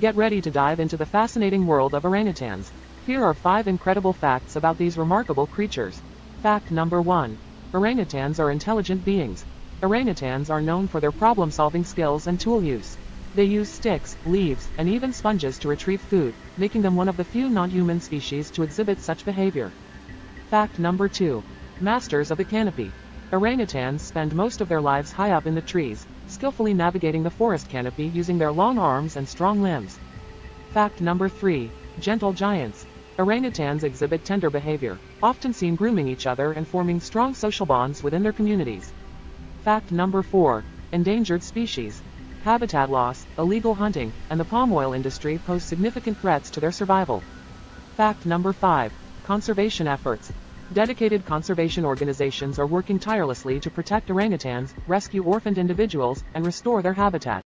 Get ready to dive into the fascinating world of orangutans. Here are 5 incredible facts about these remarkable creatures. Fact number 1. Orangutans are intelligent beings. Orangutans are known for their problem-solving skills and tool use. They use sticks, leaves, and even sponges to retrieve food, making them one of the few non-human species to exhibit such behavior. Fact number 2. Masters of the canopy. Orangutans spend most of their lives high up in the trees, skillfully navigating the forest canopy using their long arms and strong limbs. Fact number 3. Gentle giants. Orangutans exhibit tender behavior, often seen grooming each other and forming strong social bonds within their communities. Fact number 4. Endangered species. Habitat loss, illegal hunting, and the palm oil industry pose significant threats to their survival. Fact number 5. Conservation efforts. Dedicated conservation organizations are working tirelessly to protect orangutans, rescue orphaned individuals, and restore their habitat.